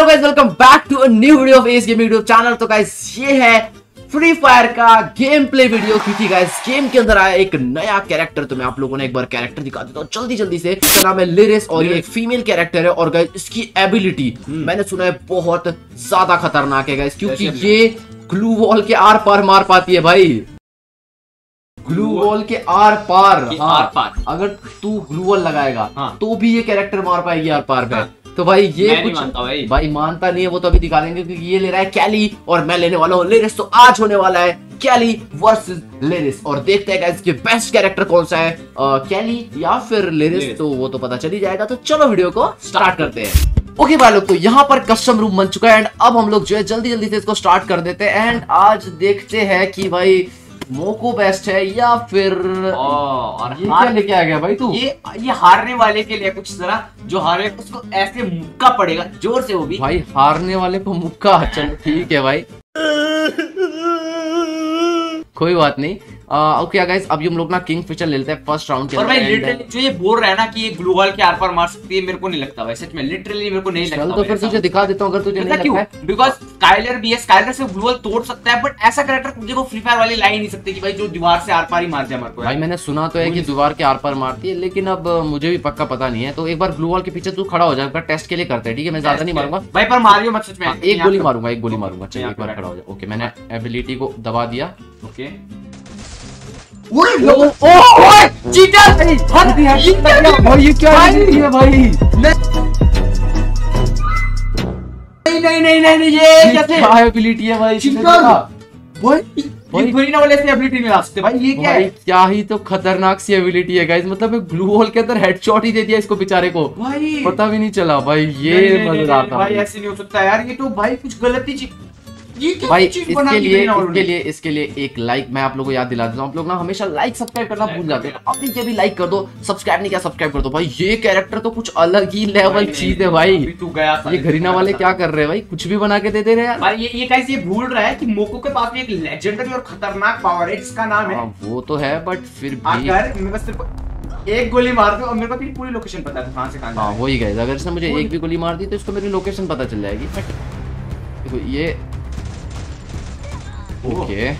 Hello guys welcome back to a new video of S gaming YouTube channel तो guys ये है free fire का game play video क्योंकि guys game के अंदर आया एक नया कैरेक्टर तो मैं आप लोगों ने एक बार कैरेक्टर दिखा देता हूँ जल्दी जल्दी से। इसका नाम है लिरिस और ये एक फीमेल कैरेक्टर है और गाइस इसकी एबिलिटी मैंने सुना है बहुत ज़्यादा खतरनाक है गाइस क्योंकि ये ग्लू वॉल के आर पार मार पाती है भाई। ग्लू वॉल के आर पार हाँ, आर पार। अगर तू ग्लू वॉल लगाएगा हाँ। तो भी ये कैरेक्टर मार पाएगी आर पार पे। हाँ। तो भाई ये कुछ मानता भाई। भाई मानता नहीं है वो तो अभी दिखा देंगे क्योंकि ये ले रहा है कैली और मैं लेने वाला हूँ लेरिस तो आज होने वाला है कैली वर्सेस लेरिस और देखते हैं इसके बेस्ट कैरेक्टर कौन सा है आ, कैली या फिर लेरिस। तो वो तो पता चल ही जाएगा तो चलो वीडियो को स्टार्ट करते हैं ओके भाई लोग तो यहाँ पर कस्टम रूम बन चुका है एंड अब हम लोग जो है जल्दी जल्दी से इसको स्टार्ट कर देते हैं एंड आज देखते हैं कि भाई मोको बेस्ट है या फिर ओ, और ये क्या हार लेके आ गया भाई तू? ये ये हारने वाले के लिए कुछ जरा जो हारे उसको ऐसे मुक्का पड़ेगा ज़ोर से वो भी। भाई हारने वाले को मुक्का चल ठीक है भाई। कोई बात नहीं ओके गाइस अभी हम लोग ना किंग फिशर लेते हैं फ़र्स्ट राउंड के और भाई लिटरली जो ये बोल रहा है ना कि ये ग्लू वॉल के आर पार मार सकती है मेरे को नहीं लगता भाई सच में लिटरली मेरे को नहीं लगता तो फिर तुझे दिखा देता हूँ अगर तुझे नहीं लगता बिकॉज़ स्काइलर भी है स्काइलर से ग्लू वॉल तोड़ सकता है बट ऐसा कैरेक्टर मुझे वो फ्री फायर वाली ला ही नहीं सकते कि भाई जो दीवार से आर पार ही मार जाए मेरे को भाई मैंने सुना तो है कि दीवार के आर पार मारती है लेकिन अब मुझे भी पक्का पता नहीं है तो एक बार ग्लू वॉल के पीछे तू खड़ा हो जा एक टेस्ट के लिए करते हैं ठीक है? मैं ज़्यादा नहीं मारूँगा। भाई पर मारियो मत सच में। हाँ, एक गोली मारूँगा एक गोली मारूँगा चल एक बार खड़ा हो जा। ओके मैंने एबिलिटी को दबा दिया। ओके चीटर भाई ये क्या है? भाई। नहीं नहीं नहीं नहीं ये कैसे एबिलिटी है भाई? चीटर। भाई ये वाले से एबिलिटी ला भाई ये क्या भाई है? क्या ही तो खतरनाक सी एबिलिटी है गाइस मतलब ग्लू होल के अंदर हेडशॉट ही दे दिया इसको बेचारे को। भाई। पता भी नहीं चला भाई ये मज़ेदार था भाई ऐसे नहीं हो सकता यार ये तो भाई कुछ गलती क्या भाई इसके लिए इसके लिए इसके लिए एक लाइक मैं आप लोगों को याद दिला देता हूँ। आप लोग ना हमेशा लाइक सब्सक्राइब करना भूल जाते हैं। तो अभी भी लाइक कर दो सब्सक्राइब नहीं किया सब्सक्राइब कर दो। भाई ये कैरेक्टर तो कुछ अलग ही लेवल चीज़ है भाई। तू गया ये घरीना वाले क्या कर रहे हैं भाई? कुछ भी बना के दे दे रहे हैं भाई ये ये गाइस ये भूल रहा है कि मोको के पास एक लेजेंडरी और खतरनाक पावर है जिसका नाम है हाँ, वो तो है बट फिर भी मैं बस एक गोली मार दूँ और मेरे को तेरी पूरी लोकेशन पता है कहाँ से कहाँ हाँ वही गए अगर इसने मुझे एक भी गोली मार दी तो इसको मेरी लोकेशन पता चल जाएगी। देखो ये ओके।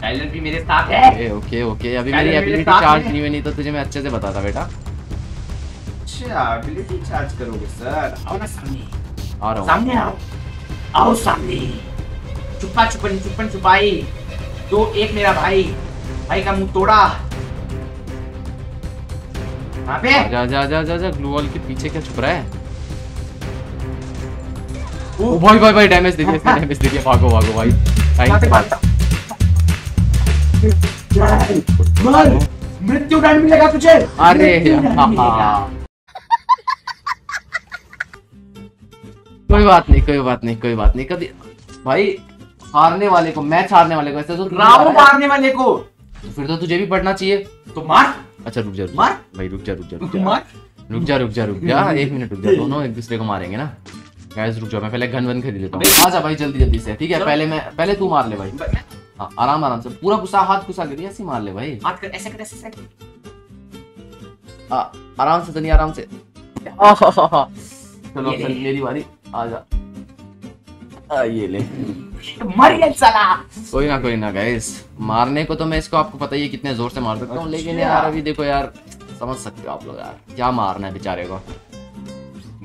टाइलर भी मेरे साथ है। Okay okay okay. अभी मेरी एबिलिटी चार्ज नहीं हुई नहीं तो तुझे मैं अच्छे से बताता बेटा। अच्छा एबिलिटी चार्ज करोगे सर आओ ना सामने। आ रहा हूँ। सामने आओ। आओ सामने। छुपा छुपन छुपन छुपाई। दो एक मेरा भाई। भाई का मुँह तोड़ा। कहाँ पे जा जा जा जा जा ग्लू वॉल के पीछे क्या छुप रहा है? ओ भाई भाई भाई डैमेज दे दिया इसने डैमेज दे दिया भागो भागो भाई कहाँ से भाई मार मृत्यु दंड मिलेगा तुझे। अरे। कोई बात नहीं कोई बात नहीं कोई बात नहीं। कभी भाई हारने वाले को मैच हारने वाले को ऐसे तो राव मारने वाले को। तो फिर तो तुझे भी पढ़ना चाहिए। तो मार। अच्छा रुक जा रुक जा। मार। भाई रुक जा रुक जा रुक जा। रुक जा रुक जा रुक जा। एक मिनट रुक जा। दोनों एक दूसरे को मारेंगे ना। गाइस रुक जाओ मैं पहले गन वन खरीद लेता हूँ। अबे- आ जा भाई जल्दी जल्दी से ठीक है? पहले मैं पहले तू मार ले भाई। हाँ आराम आराम से। पूरा गुस्सा हाथ घुसा के ऐसे मार ले भाई। हाथ कर ऐसे कर ऐसे कर। आराम से तनी आराम से। चलो मेरी बारी। आ जा। आ, ये ले। मर गया साला। कोई ना कोई ना गाइस मारने को तो मैं इसको आपको पता ही है कितने ज़ोर से मार सकता हूँ। लेकिन अच्छा। यार अभी देखो यार समझ सकते हो आप लोग यार क्या मारना है बेचारे को।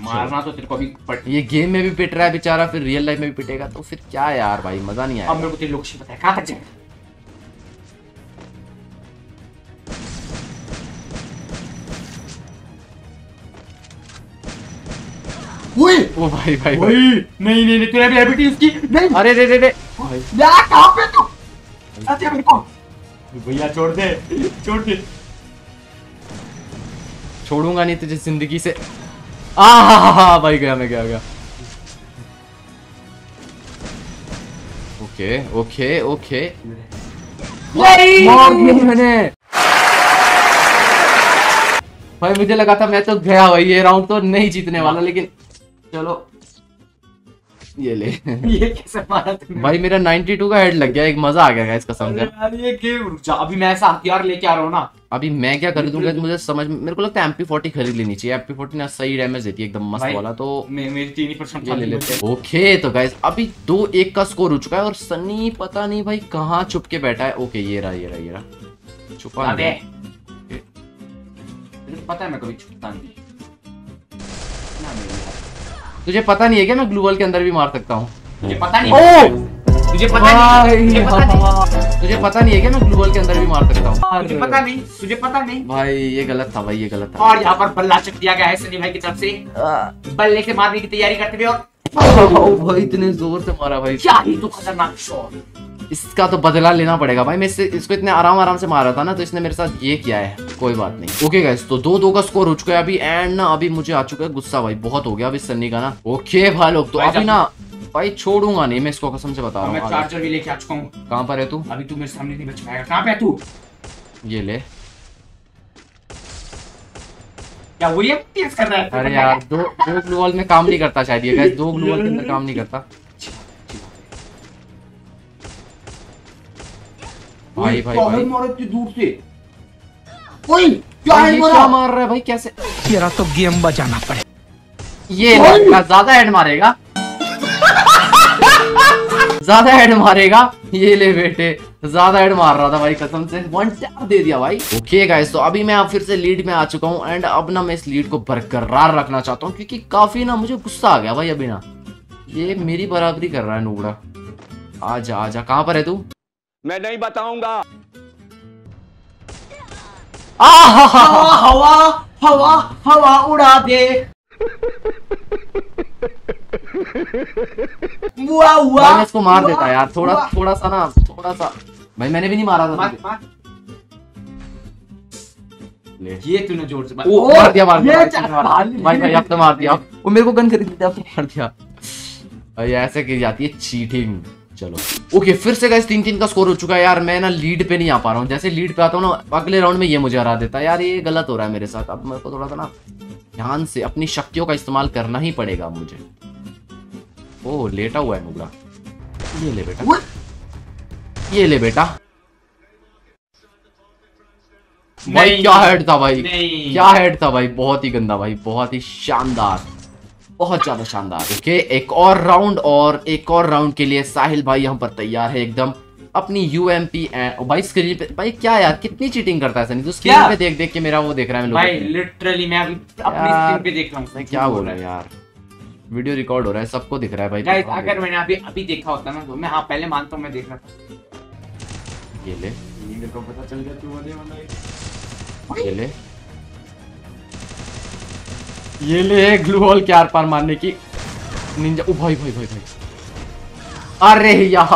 मारना तो तेरे को अभी पट ये गेम में भी पिट रहा है बेचारा फिर रियल लाइफ में भी पिटेगा तो फिर क्या यार भाई मज़ा नहीं आया। अब मेरे को तेरी लोकेशन पता है कहाँ तक जाएगा ओए! ओ भाई भाई नहीं नहीं नहीं तेरा भी एबिलिटी उसकी नहीं! अरे रे रे रे या कहाँ पे तू? अच्छा मेरे को। भैया छोड़ दे। छोड़ दे। छोड़ूँगा नहीं तुझे ज़िंदगी से। आ भाई गया मैं गया गया। Okay okay okay. मैंने। भाई मुझे लगा था मैं तो गया भाई ये राउंड तो नहीं जीतने वाला लेकिन चलो। ये ले। ये कैसे मारा तुमने भाई मेरा 92 का हेड लग गया एक मज़ा आ गया गाइस कसम से। यार ये गेम रुक जा। अभी मैं ऐसा हथियार लेके आ रहा हूँ ना। अभी मैं क्या खरीदूँगा मुझे समझ मेरे को लगता है MP40 खरीद लेनी चाहिए। MP40 ना सही डैमेज देती है एकदम मस्त वाला तो मे- मेरी तीन ही परसेंट ले लेते हैं ओके तो गाइस अभी दो एक का स्कोर हो चुका है और सनी पता नहीं भाई कहाँ छुप के बैठा है। ओके ये रहा ये रहा ये रहा। छुपा नहीं। पता है मैं कभी छुपता नहीं। तुझे पता नहीं है क्या मैं ग्लू वॉल के अंदर भी मार सकता हूँ? तुझे पता नहीं। ओ! तुझे पता नहीं। तुझे पता नहीं। तुझे पता नहीं है क्या मैं ग्लू वॉल के अंदर भी मार सकता हूँ? तुझे पता नहीं। तुझे पता नहीं। भाई ये गलत था भाई ये गलत था। और यहाँ पर बल्ला चक दिया गया है सनी भाई की तरफ़ से। बल्ले से मारने की तैयारी करते हुए और भाई इतने ज़ोर से मारा भाई। क्या ही तो खतरनाक शॉट इसका तो बदला लेना पड़ेगा भाई। मैं इससे इसको इतने आराम आराम से मारा था ना तो इसने मेरे साथ ये किया है। कोई बात नहीं। ओके गाइस तो दो दो का स्कोर हो चुका है अभी एंड ना अभी मुझे आ चुका है गुस्सा भाई बहुत हो गया अभी सन्नी का ना। ओके भाई लोग तो अभी ना भाई छोड़ूँगा नहीं मैं इसको कसम से बता रहा हूँ चार्जर भी लेके आ चुका हूँ। कहाँ पर है तू? अभी तू मेरे सामने नहीं बच पाएगा कहाँ पे है तू? ये ले। क्या वो ये तेज कर रहा है? अरे यार दो दो ग्लू वॉल में काम नहीं करता शायद ये गाइस दो ग्लू वॉल के अंदर काम नहीं करता। भाई भाई भाई मारा दूर से। ओए क्या है ये क्या मार रहा है भाई? कैसे? तेरा तो गेम बजाना पड़े। ये लड़का ज़्यादा हेड मारेगा। ज़्यादा हेड मारेगा। ये ले बेटे ज़्यादा हेड मार रहा था भाई कसम से। वन टैप दे दिया भाई। ओके गाइस तो अभी मैं फिर से लीड में आ चुका हूँ एंड अब ना मैं इस लीड को बरकरार रखना चाहता हूँ क्योंकि काफ़ी ना मुझे गुस्सा आ गया भाई अभी ना। ये मेरी बराबरी कर रहा है नूबड़ा आजा आजा कहाँ पर है तू? मैं नहीं बताऊँगा। आहा हवा हवा हवा हवा उड़ा दे हुआ हुआ भाई मैं इसको मार देता यार थोड़ा। थोड़ा सा ना थोड़ा सा भाई मैंने भी नहीं मारा था मार। मार। ये तूने ज़ोर से ओ, मार दिया मार दिया भाई। भाई भाई अब तो मार दिया वो मेरे को गन खरीद दिया तो मार दिया भाई ऐसे की जाती है चीटिंग चलो। ओके फिर से गाइस तीन तीन का स्कोर हो चुका है यार। मैं ना लीड पे नहीं आ पा रहा हूँ। जैसे लीड पे आता हूँ ना अगले राउंड में ये मुझे हरा देता है। यार ये गलत हो रहा है मेरे साथ। अब मेरे को थोड़ा सा ना ध्यान से अपनी शक्तियों का इस्तेमाल करना ही पड़ेगा मुझे। ओ लेटा हुआ है नुबड़ा ये ले बेटा। ये ले बेटा। भाई क्या हेड था भाई। क्या हेड था भाई। बहुत ही गंदा भाई। बहुत ही शानदार। बहुत ज़्यादा शानदार ओके? एक और राउंड और एक और राउंड के लिए साहिल भाई यहाँ पर तैयार है एकदम। अपनी यू एम पी भाई स्क्रीन पे भाई क्या यार कितनी चीटिंग करता है सनी? तू स्क्रीन पे देख देख के मेरा वो देख रहा है मैं भाई लिटरली मैं अभी अपनी स्क्रीन पे देख रहा हूँ क्या बोल रहा हूँ यार? वीडियो रिकॉर्ड हो रहा है सबको दिख रहा है भाई गाइस अगर मैंने अभी अभी देखा होता ना तो मैं हाँ पहले मानता हूँ मैं देख रहा था। ये ले। ये मेरे को पता चल गया तू वाले वाला ये ले। ये ले ग्लू वॉल के आर पार मारने की। निंजा ओ भाई भाई भाई भाई। अरे यार।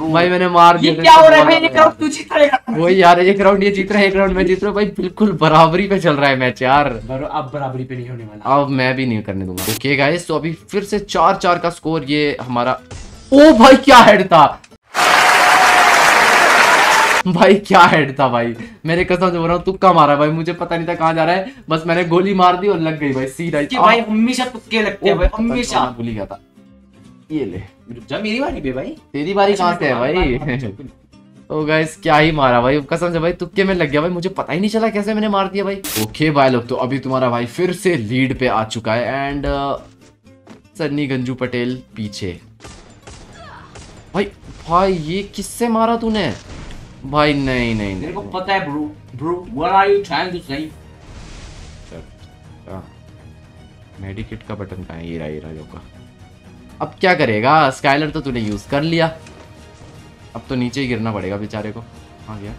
भाई मैंने मार ये दिया क्या हो रहा है भाई? ये करो तू जीत रहेगा वही यार एक राउंड ये जीत रहा है एक राउंड मैं जीत रहा हूँ। भाई बिल्कुल बराबरी पे चल रहा है मैच यार। बरो अब बराबरी पे नहीं होने वाला। अब मैं भी नहीं करने दूँगा। ओके गाइस तो अभी फिर से चार चार का स्कोर ये हमारा ओ भाई क्या हेड था। भाई क्या हेड था भाई? मेरे कसम से बोल रहा हूँ तुक्का मारा भाई मुझे पता नहीं था कहाँ जा रहा है। बस मैंने गोली मार दी और लग गई भाई सीधा भाई हमेशा तुक्के लगते हैं भाई हमेशा। भूल गया था। ये ले। जा मेरी बारी पे भाई। तेरी बारी कहाँ से है भाई? तो गाइस क्या ही मारा भाई कसम से भाई तुक्के में लग गया भाई मुझे पता ही नहीं चला कैसे मैंने मार दिया भाई। ओके भाई लोग तो अभी तुम्हारा भाई फिर से लीड पे आ चुका है एंड सन्नी गंजू पटेल पीछे। भाई भाई ये किससे मारा तूने? भाई नहीं नहीं मेरे को पता है bro bro what are you trying to say medicate का बटन कहाँ है? ये रहा ये रहा का अब क्या करेगा? स्काइलर तो तूने यूज़ कर लिया। अब तो नीचे ही गिरना पड़ेगा बेचारे को। आ गया।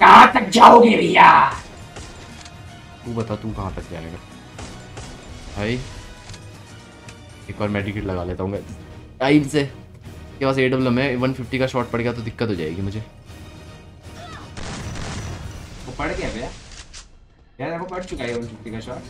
कहाँ तक जाओगे भैया? तू बता तू कहाँ तक जाएगा? भाई एक और मेडिकेट लगा लेता हूँ टाइम से। के पास ए डब्ल्यू में वन फिफ्टी का शॉट पड़ गया तो दिक्कत हो जाएगी मुझे। वो पड़ गया भैया। यार पड़ चुका है 150 का शॉट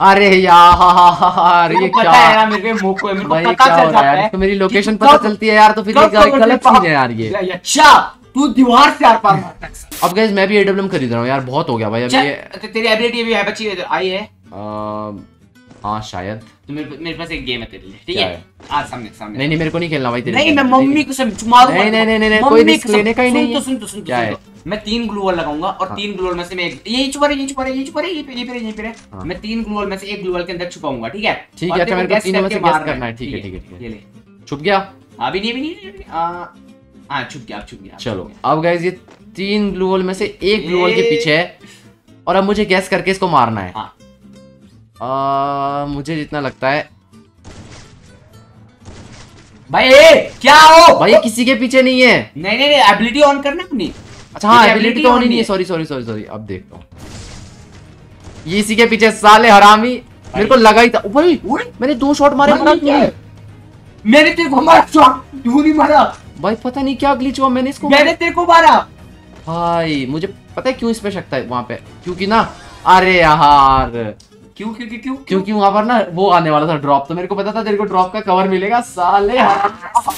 अरे यार ये क्या? है ना मेरे मुँह को मेरे को पता चल हो है? जाता है। तो मेरी लोकेशन पता चलती है यार तो फिर ये गलत चीज़ है यार ये। अच्छा तू दीवार से आर पार मारता है। अब गाइस मैं भी एडब्ल्यूएम खरीद रहा हूँ यार बहुत हो गया भाई अब ये तो तेरी एबिलिटी भी है बच्ची आई है। अ, हाँ शायद। तो मेरे मेरे पास एक गेम है तेरे लिए ठीक है? आज सामने सामने। नहीं नहीं मेरे को नहीं खेलना भाई तेरे नहीं मैं मम्मी को सब मारूँगा नहीं, नहीं, नहीं, नहीं, कोई रिस्क लेने का ही सुन नहीं तो है। सुन तो सुन तो सुन। मैं तीन ग्लूवल लगाऊँगा और हाँ। तीन ग्लूवल में से मैं एक यही छुपा रहे यही छुपा रहे यही छुपा रहे यही पे यही पे हाँ। मैं तीन ग्लूवल में से एक ग्लूवल के अंदर छुपाऊँगा ठीक है? ठीक है, अच्छा, मेरे को तीनों में से मारना करना है, ठीक है, ठीक है। ये ले। छुप गया? अभी नहीं अभी नहीं नहीं, आ, हाँ छुप गया अब छुप गया चलो अब गाइस ये तीन ग्लू वॉल में से एक ग्लू वॉल के पीछे है और अब मुझे गैस करके इसको मारना है। हाँ। आ, मुझे जितना लगता है। भाई ए, क्या हो? भाई किसी के पीछे नहीं है। नहीं नहीं नहीं एबिलिटी ऑन करना अपनी। अच्छा हाँ एबिलिटी तो on होनी नहीं है। है। सॉरी सॉरी सॉरी सॉरी अब देखता हूँ। ये इसी के पीछे साले हरामी। मेरे को लगा ही था। भाई मैंने दो शॉट मारे पता क्यों? मैंने तेरे को मारा शॉट तू नहीं मारा। भाई पता नहीं क्या ग्लिच हुआ मैंने इसको मैंने तेरे को मारा। भाई मुझे पता है क्यों इस पे शक था वहाँ पे? क्योंकि ना अरे यार। क्यों क्यों क्यों क्यों? क्योंकि वहाँ पर ना वो आने वाला था ड्रॉप तो मेरे को पता था तेरे को ड्रॉप का कवर मिलेगा साले।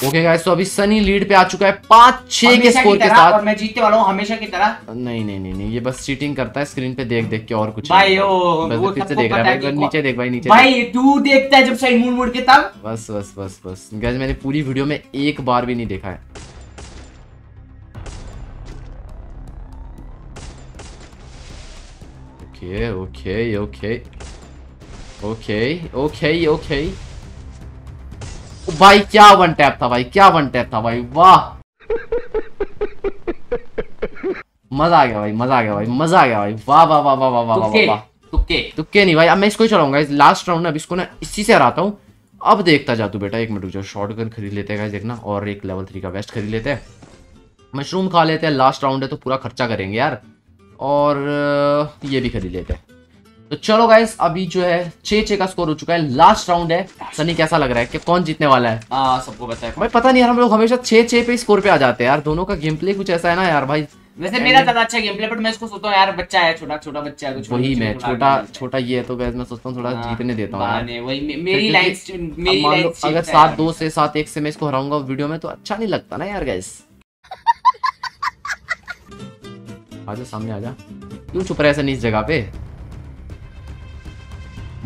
ओके गाइस तो अभी सनी लीड पे आ चुका है पाँच छह के स्कोर के साथ। और मैं जीतने वाला हूँ हमेशा की तरह। नहीं नहीं नहीं नहीं ये बस चीटिंग करता है स्क्रीन पे देख देख के और कुछ भाई ओ, देख रहा है नीचे देख भाई नीचे भाई तू देखता है जब साइड मुड़ मुड़ के तब। बस बस बस बस। गाइस मैंने पूरी वीडियो में एक बार भी नहीं देखा है। Okay okay okay okay okay okay भाई क्या वन टैप था भाई? क्या वन टैप था भाई? वाह। मज़ा आ गया भाई मज़ा आ गया भाई मज़ा आ गया भाई। वाह वाह वाह वाह वाह वाह वाह तुक्के। तुक्के नहीं भाई अब मैं इसको ही चलाऊँगा इस लास्ट राउंड अब इसको ना इसी से हराता हूँ। अब देखता जा तू बेटा एक मिनट रुक शॉर्ट गन खरीद लेते हैं देखना। और एक लेवल थ्री का वेस्ट खरीद लेते हैं। मशरूम खा लेते हैं। लास्ट राउंड है तो पूरा खर्चा करेंगे यार। और ये भी खरीद लेते हैं। तो चलो गाइस अभी जो है छः छः का स्कोर हो चुका है लास्ट राउंड है। सनी कैसा लग रहा है? कि कौन जीतने वाला है? हाँ सबको पता है भाई पता नहीं यार हम लोग हमेशा छः छः पे स्कोर पे आ जाते हैं यार। दोनों का गेम प्ले कुछ ऐसा है ना यार भाई। वैसे मेरा ज़्यादा अच्छा गेम प्ले बट मैं इसको सोचता हूँ यार बच्चा है छोटा छोटा बच्चा है तो वही मैं छोटा छोटा ये है तो गैस मैं सोचता हूँ थोड़ा हाँ, जीतने देता हूँ वही मेरी मेरी अगर सात दो से सात एक से मैं इसको हराऊँगा वीडियो में तो अच्छा नहीं लगता ना यार गैस आजा सामने आजा। क्यों छुप रहा है सनी इस जगह पे?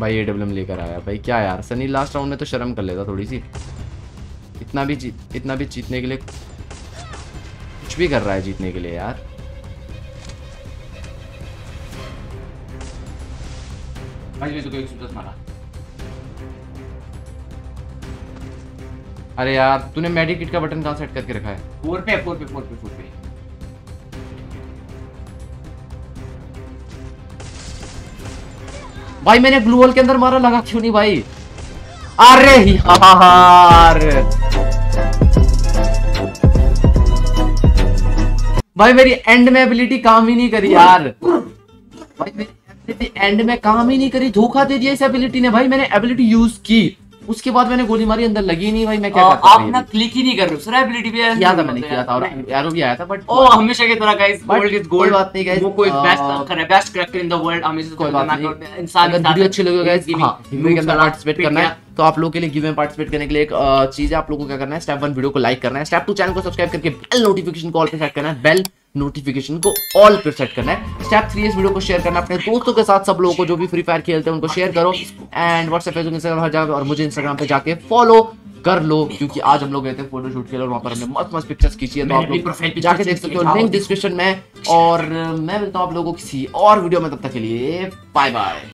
भाई ए डब्ल्यू लेकर आया। भाई क्या यार सनी लास्ट राउंड में तो शर्म कर लेता थोड़ी सी। इतना भी जीत इतना भी जीतने के लिए कुछ भी कर रहा है जीतने के लिए यार। तो अरे यार तूने मेडिकिट का बटन कहाँ सेट करके रखा है? फोर पे फोर पे फोर पे फोर पे। भाई, मैंने ग्लू वॉल के अंदर मारा, लगा क्यों नहीं भाई? अरे यार भाई, मेरी एंड में एबिलिटी काम ही नहीं करी यार। भाई, मेरी एबिलिटी एंड में काम ही नहीं करी, धोखा दे दिया इस एबिलिटी ने। भाई, मैंने एबिलिटी यूज़ की। उसके बाद मैंने गोली मारी अंदर लगी नहीं भाई मैं क्या करता आप ना क्लिक ही नहीं कर रहे हो। सर एबिलिटी पे किया था मैंने किया था और एरो भी आया था बट ओ हमेशा की तरह गाइस गोल्ड इज़ गोल्ड बात नहीं, guys. वो कोई बेस्ट कर best character in the world हमेशा कोई बात नहीं। इंसान अगर वीडियो अच्छी लगी गाइस हाँ गिवे के अंदर पार्टिसिपेट करना है तो आप लोगों के लिए गिवे में पार्टिसिपेट करने के लिए एक चीज़ है आप लोगों को क्या करना है स्टेप वन वीडियो को लाइक करना है स्टेप टू चैनल को सब्सक्राइब करके बेल नोटिफिकेशन को ऑल पे सेट करना है बेल नोटिफिकेशन को ऑल पर सेट करना है। स्टेप थ्री इस वीडियो को शेयर करना है अपने दोस्तों के साथ सब लोगों को जो भी फ्री फायर खेलते हैं उनको शेयर करो। एंड व्हाट्सएप फेसबुक इंस्टाग्राम हर जगह और मुझे इंस्टाग्राम पे जाके फॉलो कर लो क्योंकि आज हम लोग गए थे फ़ोटो शूट के लिए और वहाँ पर हमने मस्त मस्त पिक्चर्स खींची है। तो आप लोग जाके देख सकते हो लिंक डिस्क्रिप्शन में। और मैं मिलता हूँ आप लोगों को किसी और वीडियो में तब तक के लिए बाय बाय